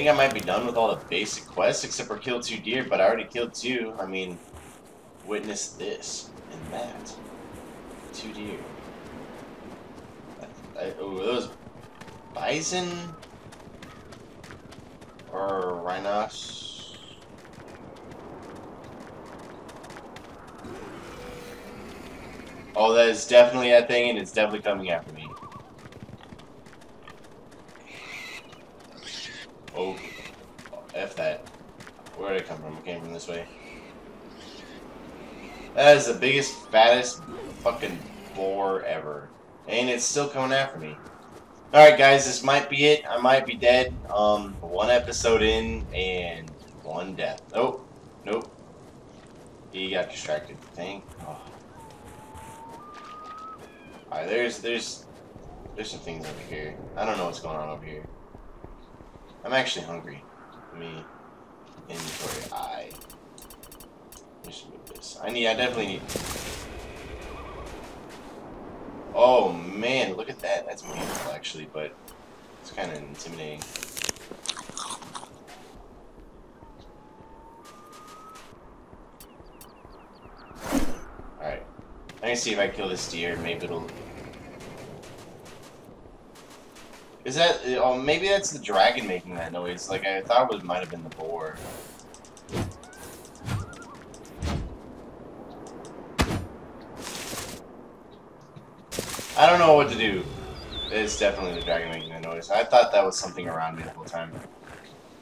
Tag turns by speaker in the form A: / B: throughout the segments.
A: think I might be done with all the basic quests except for kill two deer, but I already killed two. I mean, witness this and that. Two deer. I, I, oh, those bison or rhinos. Oh, that is definitely a thing, and it's definitely coming after me. Oh, F that. Where did it come from? It came from this way. That is the biggest, fattest fucking boar ever. And it's still coming after me. Alright guys, this might be it. I might be dead. Um, one episode in and one death. Nope. Nope. He got distracted. Thank oh. Alright, there's there's there's some things over here. I don't know what's going on over here. I'm actually hungry. Let me inventory I. Just move this. I need. I definitely need. Oh man, look at that. That's beautiful actually, but it's kind of intimidating. Alright. Let me see if I kill this deer. Maybe it'll Is that? Oh, maybe that's the dragon making that noise. Like I thought it might have been the boar. I don't know what to do. It's definitely the dragon making that noise. I thought that was something around me the whole time.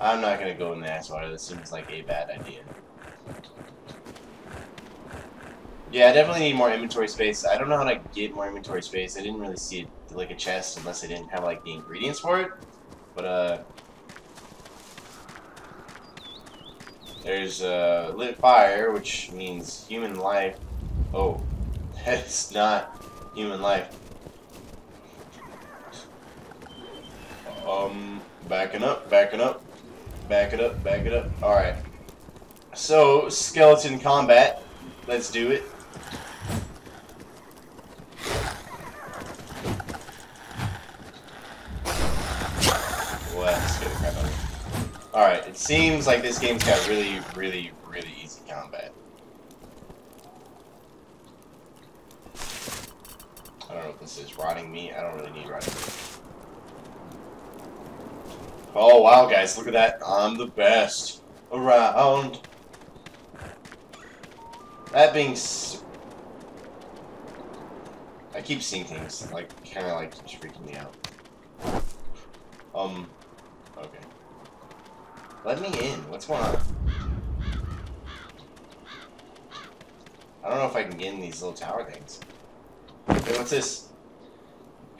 A: I'm not gonna go in the ice water. This seems like a bad idea. Yeah, I definitely need more inventory space. I don't know how to get more inventory space. I didn't really see it like a chest unless I didn't have like the ingredients for it. But uh there's uh lit fire, which means human life. Oh, that's not human life. Um backing up, backing up, back it up, back it up. Alright. So, skeleton combat. Let's do it. Alright, it seems like this game's got really, really, really easy combat. I don't know if this is rotting meat. I don't really need rotting meat. Oh, wow, guys, look at that. I'm the best around. That being... I keep seeing things, like, kind of like keeps freaking me out. Um, okay. Let me in. What's going on? I don't know if I can get in these little tower things. Hey, what's this?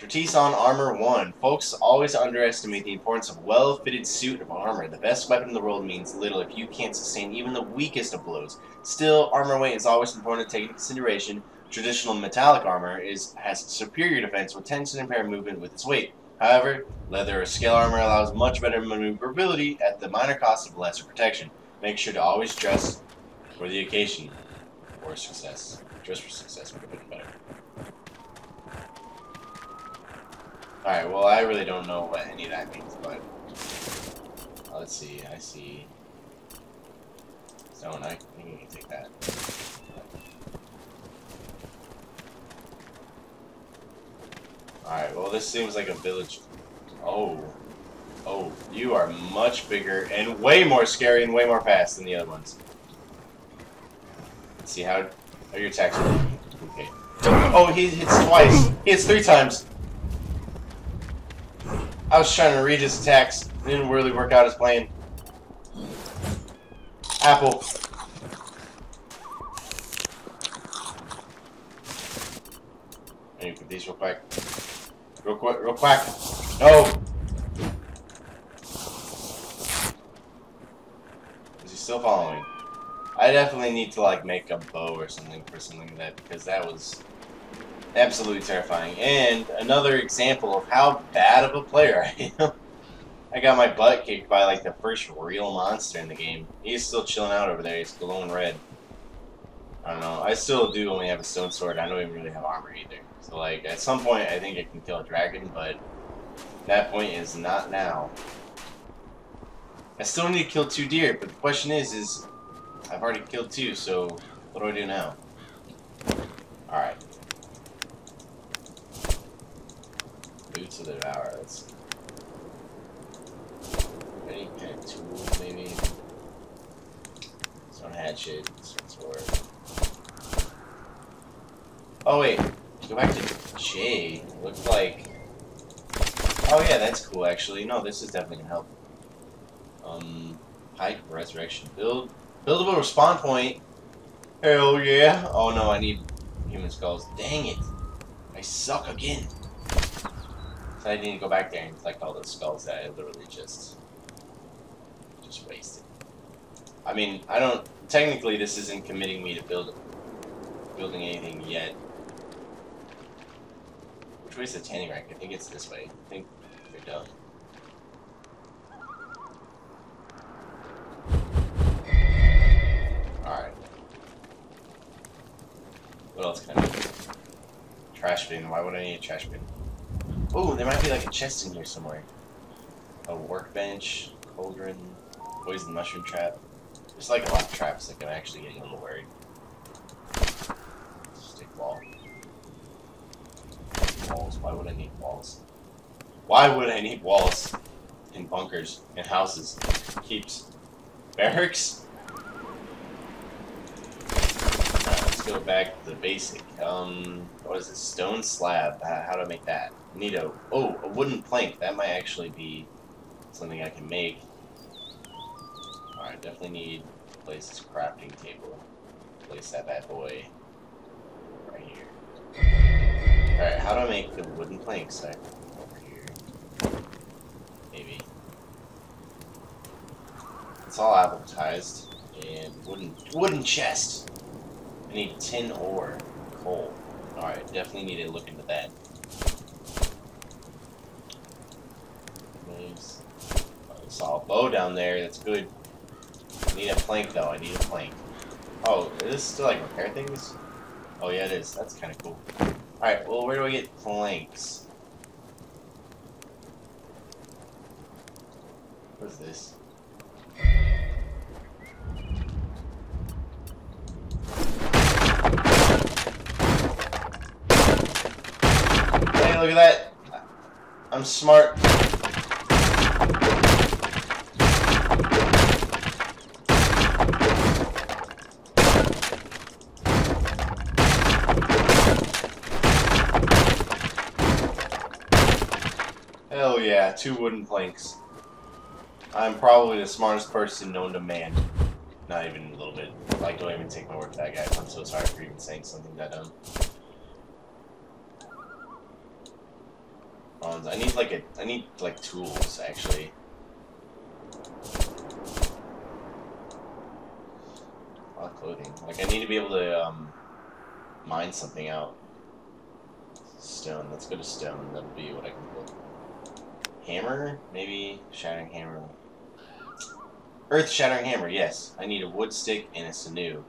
A: Treatise on Armor 1. Folks always underestimate the importance of well-fitted suit of armor. The best weapon in the world means little if you can't sustain even the weakest of blows. Still, armor weight is always important to take into consideration. Traditional metallic armor is has superior defense, which tends to impair movement with its weight. However, leather or scale armor allows much better maneuverability at the minor cost of lesser protection. Make sure to always dress for the occasion or success. Dress for success would have been better. Alright, well I really don't know what any of that means, but uh, let's see, I see stone, I think we can take that. Alright, well this seems like a village. Oh. Oh, you are much bigger and way more scary and way more fast than the other ones. Let's see how are your attacks Okay. Oh, he hits twice. He hits three times. I was trying to read his attacks. It didn't really work out as planned. Apple. Let me put these real quick. Real quick, real quick. No! Is he still following? I definitely need to like make a bow or something for something like that because that was absolutely terrifying. And another example of how bad of a player I am. I got my butt kicked by like the first real monster in the game. He's still chilling out over there. He's glowing red. I don't know. I still do only have a stone sword. I don't even really have armor either. So like at some point I think I can kill a dragon, but that point is not now. I still need to kill two deer, but the question is, is I've already killed two, so what do I do now? Alright. Boots the Devour, that's... Any kind of tool, maybe? Stone hatchet, stone sword. Oh wait, go back to J. Looks like... Oh yeah, that's cool actually. No, this is definitely gonna help. Um, Pike Resurrection. Build, buildable respawn point. Hell yeah. Oh no, I need human skulls. Dang it. I suck again. So I need to go back there and collect all those skulls that I literally just, just wasted. I mean, I don't, technically this isn't committing me to build, building anything yet. Which way is the tanning rack? I think it's this way. I think they're done. Alright. What else can I do? Trash bin. Why would I need a trash bin? Oh, there might be like a chest in here somewhere. A workbench, cauldron, poison mushroom trap. There's like a lot of traps that I'm actually getting a little worried. Stick wall. Walls. Why would I need walls? Why would I need walls in bunkers and houses? Keeps barracks? Let's go back to the basic. Um, what is it? Stone slab. How, how do I make that? Need a oh a wooden plank. That might actually be something I can make. All right, definitely need to place this crafting table. Place that bad boy right here. All right, how do I make the wooden planks? I over here. Maybe. It's all advertised and wooden wooden chest. I need tin ore. Coal. Alright, definitely need to look into that. I saw a bow down there, that's good. I need a plank though, I need a plank. Oh, is this still like repair things? Oh yeah it is, that's kinda cool. Alright, well where do I get planks? What is this? Hey, look at that. I'm smart. Hell yeah, two wooden planks. I'm probably the smartest person known to man. Not even a little bit. Like, don't even take my word for that, guys. I'm so sorry for even saying something that dumb. I need like a, I need like tools actually. A lot of clothing. Like I need to be able to um, mine something out. Stone. Let's go to stone. That'll be what I can build. Hammer, maybe shattering hammer. Earth shattering hammer. Yes, I need a wood stick and a sinew.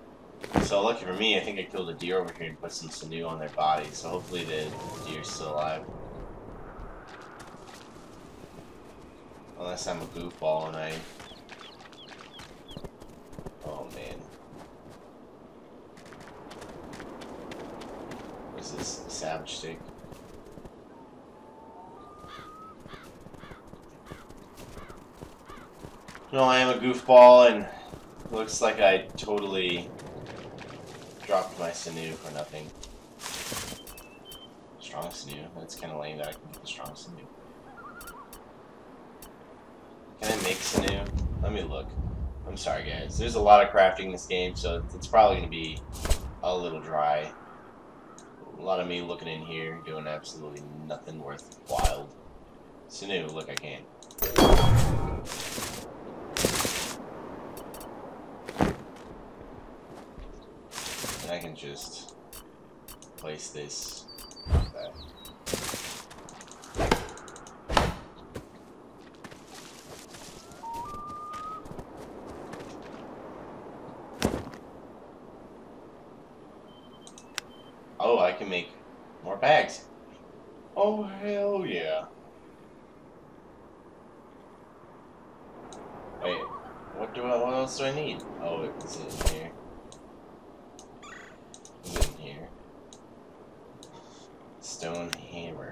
A: So lucky for me, I think I killed a deer over here and put some sinew on their body. So hopefully the deer's still alive. Unless I'm a goofball and I... Oh, man. What is this? A savage stick? No, I am a goofball and looks like I totally dropped my sinew for nothing. Strong sinew. That's kind of lame that I can get the strong sinew. Can I make sinew? Let me look. I'm sorry, guys. There's a lot of crafting in this game, so it's probably going to be a little dry. A lot of me looking in here, doing absolutely nothing worthwhile. Sinew, look, I can. I can just place this Oh, I can make more bags. Oh, hell yeah. Wait, else do I need? Oh, it's in here. It's in here. Stone hammer.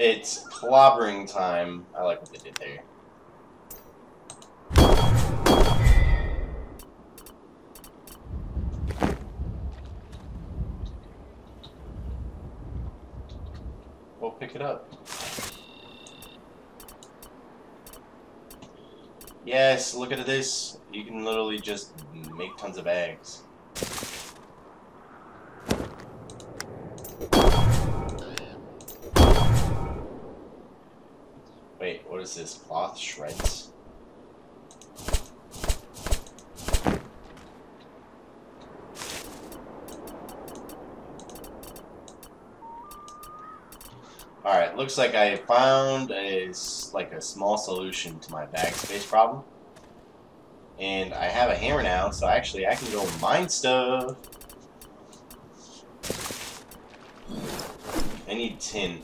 A: It's clobbering time. I like what they did there. We'll pick it up. Yes, look at this. You can literally just make tons of eggs. Wait, what is this? Cloth shreds? Looks like I found a, like a small solution to my bag space problem. And I have a hammer now, so actually I can go mine stuff. I need tin.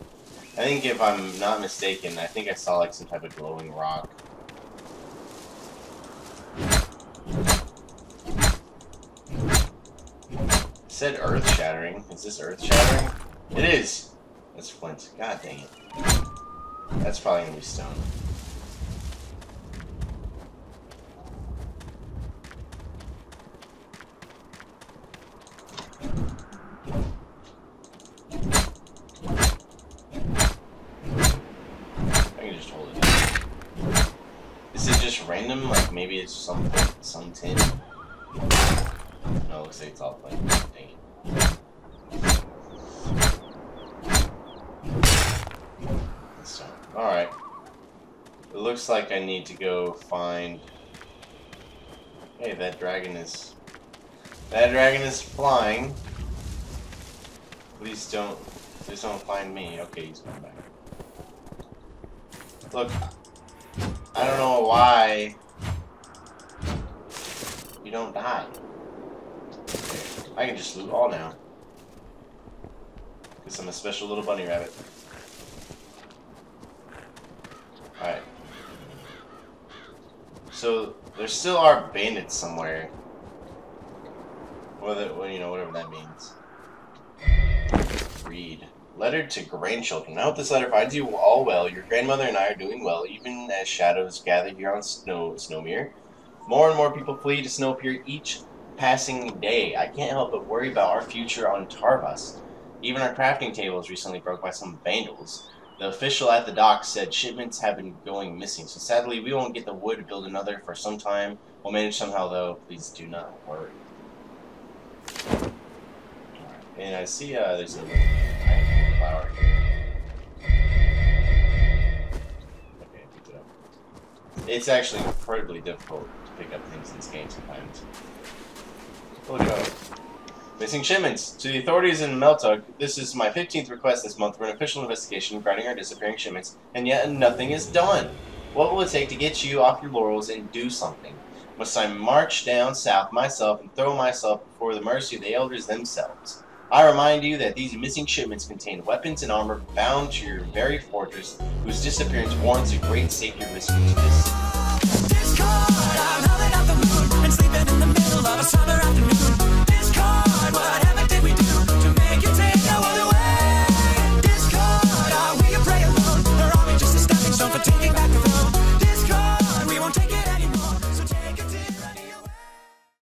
A: I think if I'm not mistaken, I think I saw like some type of glowing rock. It said earth shattering. Is this earth shattering? It is! That's flint. God dang it. That's probably gonna be stone. I can just hold it. Is it just random? Like maybe it's some some tin? No, looks like it's all plain. Dang it. So, alright. It looks like I need to go find... Hey, that dragon is... That dragon is flying. Please don't... Please don't find me. Okay, he's going back. Look, I don't know why you don't die. I can just loot all now. Because I'm a special little bunny rabbit. Alright. So, there still are bandits somewhere. Whether, well, you know, whatever that means. Read. Letter to grandchildren. I hope this letter finds you all well. Your grandmother and I are doing well, even as shadows gather here on Snow Snowmere. More and more people flee to Snowpiercer each passing day. I can't help but worry about our future on Tarvas. Even our crafting table was recently broke by some vandals. The official at the dock said shipments have been going missing, so sadly we won't get the wood to build another for some time. We'll manage somehow though. Please do not worry. And I see uh, there's a flower. Okay, picked it up. It's actually incredibly difficult to pick up things in this game sometimes. Look at Missing shipments. To the authorities in Meltug, this is my 15th request this month for an official investigation regarding our disappearing shipments, and yet nothing is done. What will it take to get you off your laurels and do something? Must I march down south myself and throw myself before the mercy of the elders themselves? I remind you that these missing shipments contain weapons and armor bound to your very fortress, whose disappearance warrants a great sacred risk to this city. Discord,